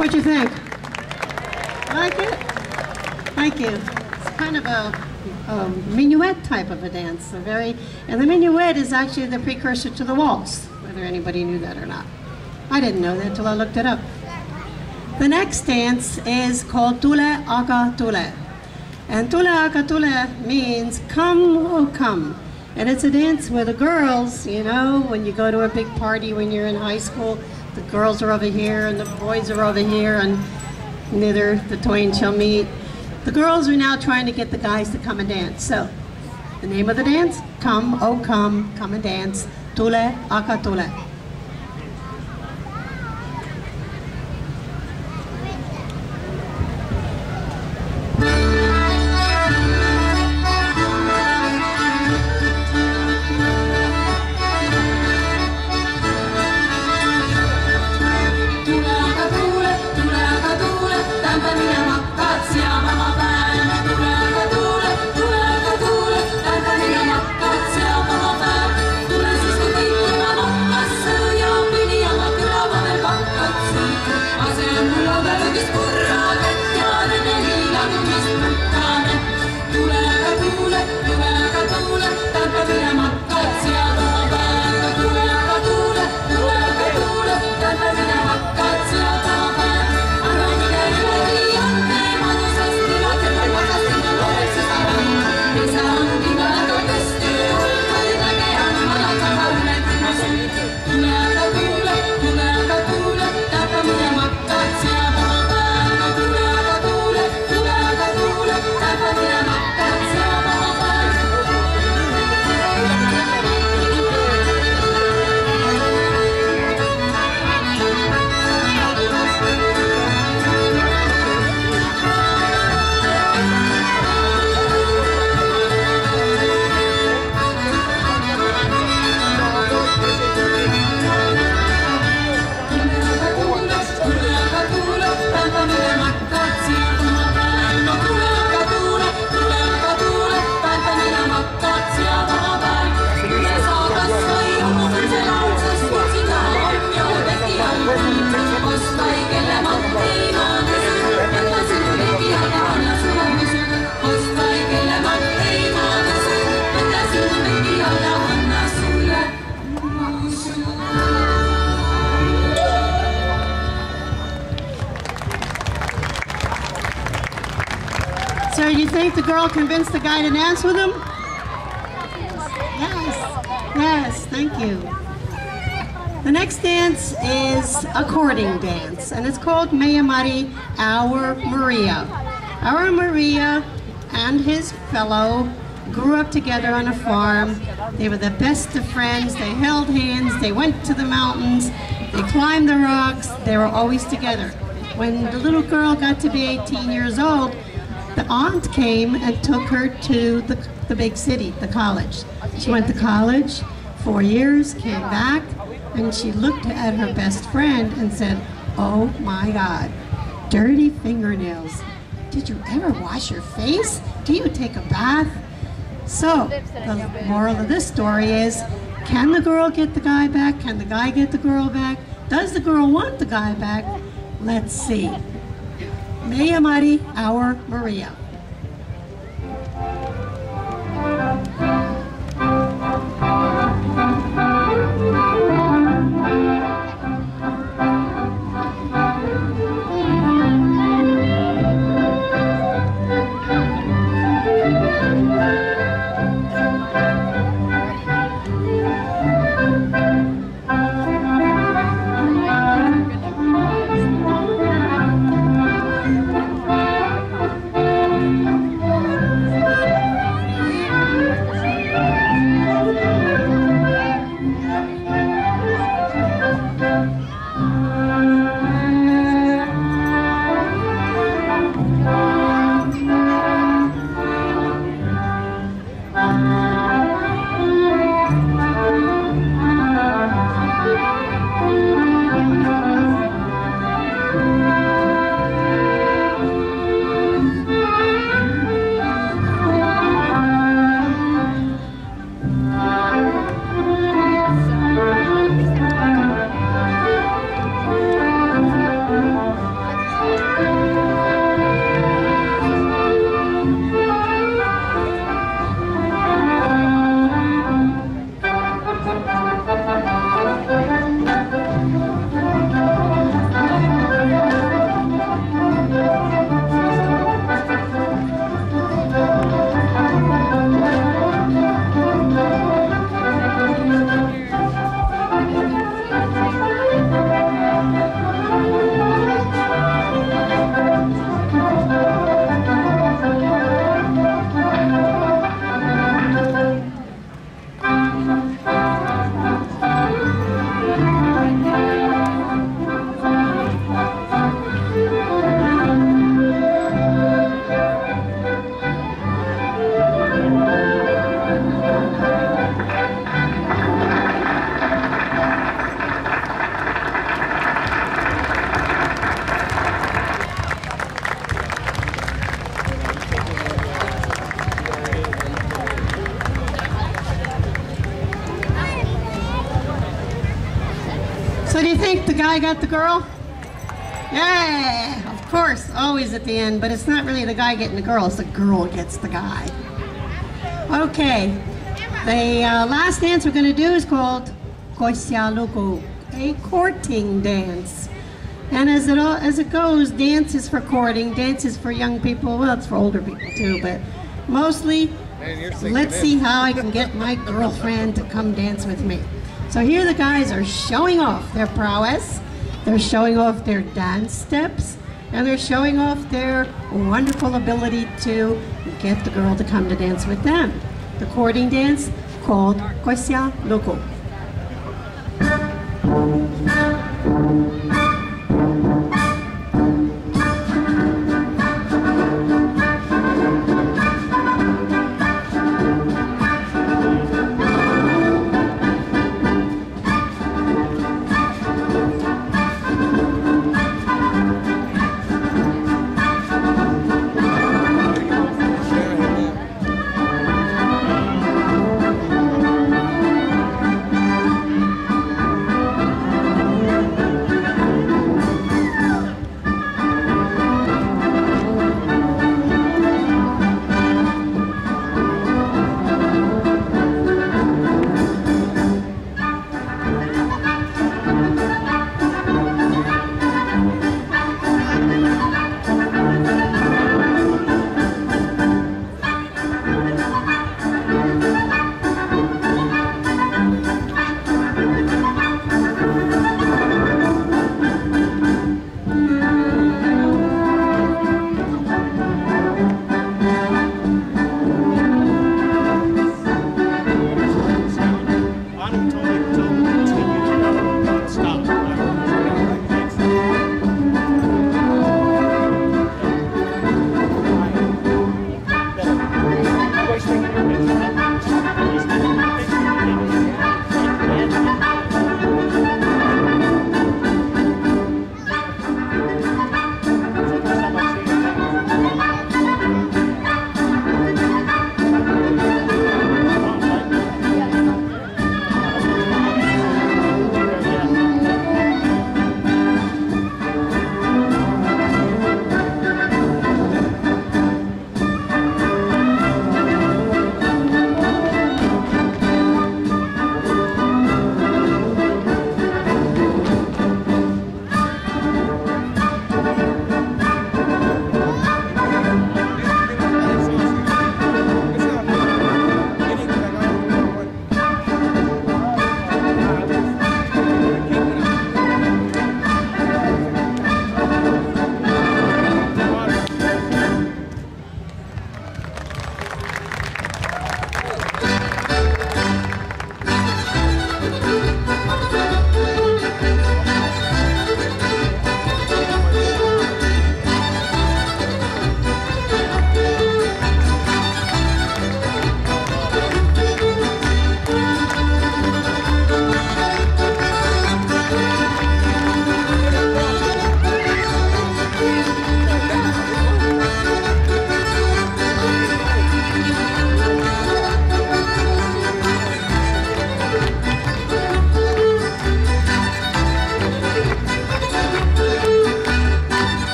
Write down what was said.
What'd you think? Like it? Thank you. It's kind of a, a minuet type of a dance. A very, and the minuet is actually the precursor to the waltz, whether anybody knew that or not. I didn't know that until I looked it up. The next dance is called Tule Aga Tule. And Tule Aga Tule means come, oh come. And it's a dance where the girls, you know, when you go to a big party when you're in high school, the girls are over here and the boys are over here and neither the twain shall meet. The girls are now trying to get the guys to come and dance. So, the name of the dance, Come, Oh Come, Come and Dance, Tule Tule. Tule think the girl convinced the guy to dance with him? Yes, yes, thank you. The next dance is a courting dance, and it's called Meie Mari Our Maria. Our Maria and his fellow grew up together on a farm. They were the best of friends. They held hands. They went to the mountains. They climbed the rocks. They were always together. When the little girl got to be 18 years old, the aunt came and took her to the, the big city, the college. She went to college, four years, came back, and she looked at her best friend and said, Oh my God, dirty fingernails. Did you ever wash your face? Do you take a bath? So, the moral of this story is, can the girl get the guy back? Can the guy get the girl back? Does the girl want the guy back? Let's see. Meie Mari, our Maria. Think the guy got the girl? Yeah, of course, always at the end, but it's not really the guy getting the girl, it's the girl gets the guy. Okay, the uh, last dance we're going to do is called Koisyaluku, a courting dance. And as it all, as it goes, dance is for courting, dance is for young people. Well, it's for older people too, but mostly, let's see how I can get my girlfriend to come dance with me. So here the guys are showing off their prowess. They're showing off their dance steps, and they're showing off their wonderful ability to get the girl to come to dance with them. The courting dance called Koisya Loko.